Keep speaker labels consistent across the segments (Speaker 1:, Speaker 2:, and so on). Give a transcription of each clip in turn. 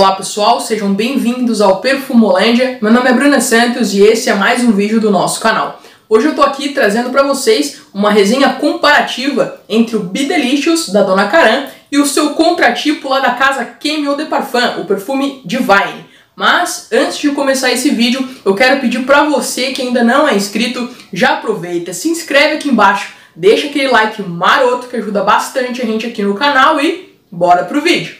Speaker 1: Olá pessoal, sejam bem-vindos ao Perfumolândia. Meu nome é Bruna Santos e esse é mais um vídeo do nosso canal. Hoje eu tô aqui trazendo para vocês uma resenha comparativa entre o Be Delicious da Dona Karan e o seu contratipo lá da casa Cameo de Parfum, o perfume Divine. Mas antes de começar esse vídeo, eu quero pedir para você que ainda não é inscrito, já aproveita, se inscreve aqui embaixo, deixa aquele like maroto que ajuda bastante a gente aqui no canal e bora pro vídeo.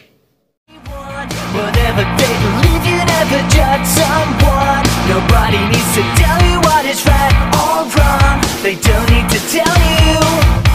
Speaker 1: Whatever they believe, you never judge someone. Nobody needs to tell you what is right or wrong. They don't need to tell you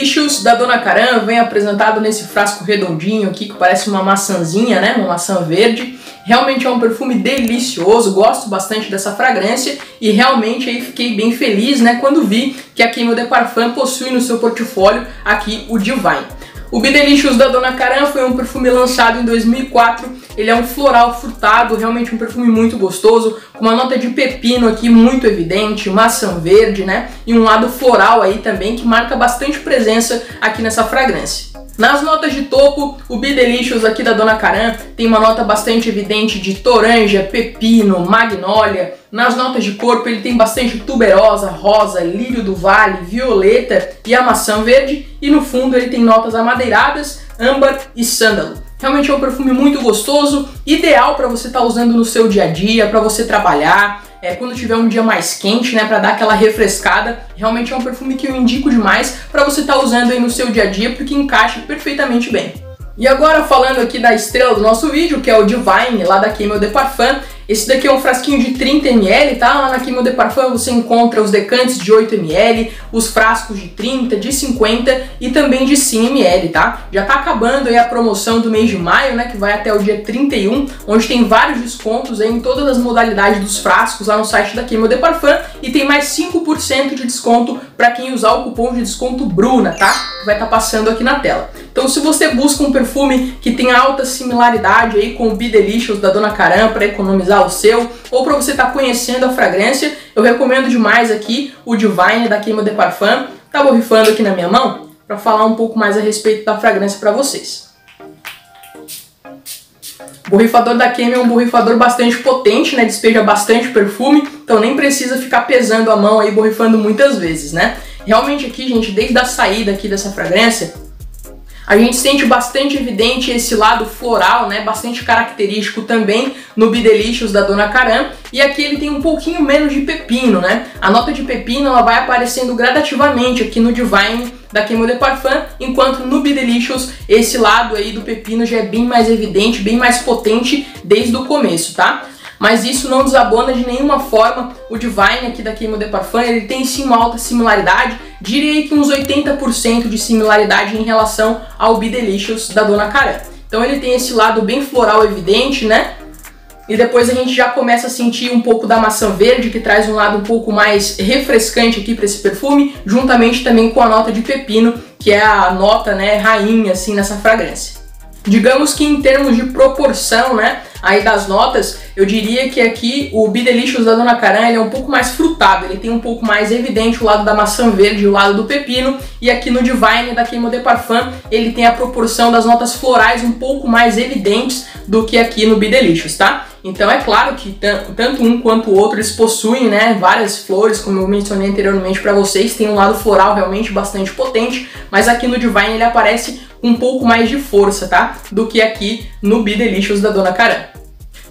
Speaker 1: Delicious da Dona Karan vem apresentado nesse frasco redondinho aqui que parece uma maçãzinha, né? Uma maçã verde. Realmente é um perfume delicioso, gosto bastante dessa fragrância e realmente aí fiquei bem feliz né, quando vi que a Queimo de Parfum possui no seu portfólio aqui o Divine. O Be Delicious da Dona Karan foi um perfume lançado em 2004. Ele é um floral frutado, realmente um perfume muito gostoso, com uma nota de pepino aqui muito evidente, maçã verde, né? E um lado floral aí também que marca bastante presença aqui nessa fragrância. Nas notas de topo, o Be Delicious aqui da Dona Karan tem uma nota bastante evidente de toranja, pepino, magnólia. Nas notas de corpo ele tem bastante tuberosa, rosa, lírio do vale, violeta e a maçã verde. E no fundo ele tem notas amadeiradas, âmbar e sândalo. Realmente é um perfume muito gostoso, ideal para você estar tá usando no seu dia a dia, para você trabalhar, é, quando tiver um dia mais quente, né, para dar aquela refrescada. Realmente é um perfume que eu indico demais para você estar tá usando aí no seu dia a dia, porque encaixa perfeitamente bem. E agora falando aqui da estrela do nosso vídeo, que é o Divine, lá da Camel de Parfum, esse daqui é um frasquinho de 30ml, tá? Lá na Quimo de Parfum você encontra os decantes de 8ml, os frascos de 30, de 50 e também de 100ml, tá? Já tá acabando aí a promoção do mês de maio, né? Que vai até o dia 31, onde tem vários descontos aí em todas as modalidades dos frascos lá no site da Quimo de Parfum e tem mais 5% de desconto para quem usar o cupom de desconto Bruna, tá? Que vai estar tá passando aqui na tela. Então se você busca um perfume que tem alta similaridade aí com o Be Delicious da Dona Caram para economizar o seu, ou para você estar tá conhecendo a fragrância, eu recomendo demais aqui o Divine da Queima de Parfum. Tá borrifando aqui na minha mão para falar um pouco mais a respeito da fragrância para vocês. O borrifador da Kemi é um borrifador bastante potente, né? Despeja bastante perfume, então nem precisa ficar pesando a mão aí, borrifando muitas vezes, né? Realmente aqui, gente, desde a saída aqui dessa fragrância, a gente sente bastante evidente esse lado floral, né, bastante característico também no Bidelicious da Dona Karan, e aqui ele tem um pouquinho menos de pepino, né? A nota de pepino ela vai aparecendo gradativamente aqui no Divine da Queimo de Parfum, enquanto no Bidelicious esse lado aí do pepino já é bem mais evidente, bem mais potente desde o começo, tá? mas isso não desabona de nenhuma forma o Divine aqui da Queimo de Parfum, ele tem sim uma alta similaridade, diria que uns 80% de similaridade em relação ao Be Delicious da Dona Karan. Então ele tem esse lado bem floral evidente, né? E depois a gente já começa a sentir um pouco da maçã verde, que traz um lado um pouco mais refrescante aqui para esse perfume, juntamente também com a nota de pepino, que é a nota, né, rainha assim nessa fragrância. Digamos que em termos de proporção, né, aí das notas, eu diria que aqui o Be Delicious da Dona Karan é um pouco mais frutado, ele tem um pouco mais evidente o lado da maçã verde e o lado do pepino, e aqui no Divine da Queimo de Parfum ele tem a proporção das notas florais um pouco mais evidentes do que aqui no Be Delicious, tá? Então é claro que tanto um quanto o outro eles possuem né, várias flores, como eu mencionei anteriormente para vocês, tem um lado floral realmente bastante potente, mas aqui no Divine ele aparece um pouco mais de força, tá? Do que aqui no Be Delicious da Dona Karan.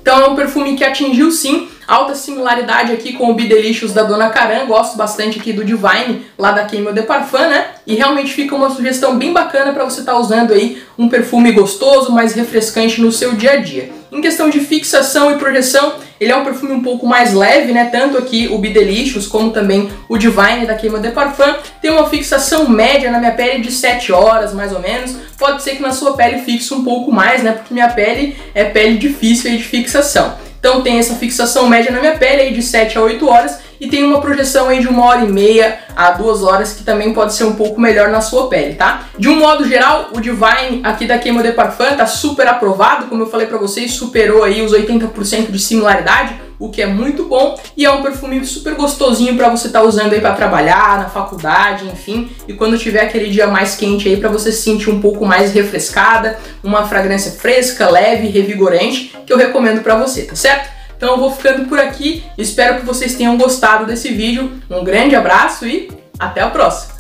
Speaker 1: Então é um perfume que atingiu sim alta similaridade aqui com o Be Delicious da Dona Karan, gosto bastante aqui do Divine, lá da Camel de Parfum, né? E realmente fica uma sugestão bem bacana para você estar tá usando aí um perfume gostoso, mais refrescante no seu dia a dia. Em questão de fixação e projeção, ele é um perfume um pouco mais leve, né? Tanto aqui o Be Delicious como também o Divine da Queima de Parfum. Tem uma fixação média na minha pele de 7 horas, mais ou menos. Pode ser que na sua pele fixe um pouco mais, né? Porque minha pele é pele difícil de fixação. Então tem essa fixação média na minha pele aí de 7 a 8 horas e tem uma projeção aí de uma hora e meia a duas horas que também pode ser um pouco melhor na sua pele, tá? De um modo geral, o Divine aqui da Queima de Parfum tá super aprovado, como eu falei para vocês, superou aí os 80% de similaridade o que é muito bom e é um perfume super gostosinho para você estar tá usando aí para trabalhar, na faculdade, enfim, e quando tiver aquele dia mais quente aí para você se sentir um pouco mais refrescada, uma fragrância fresca, leve, revigorante, que eu recomendo para você, tá certo? Então eu vou ficando por aqui, espero que vocês tenham gostado desse vídeo. Um grande abraço e até a próxima!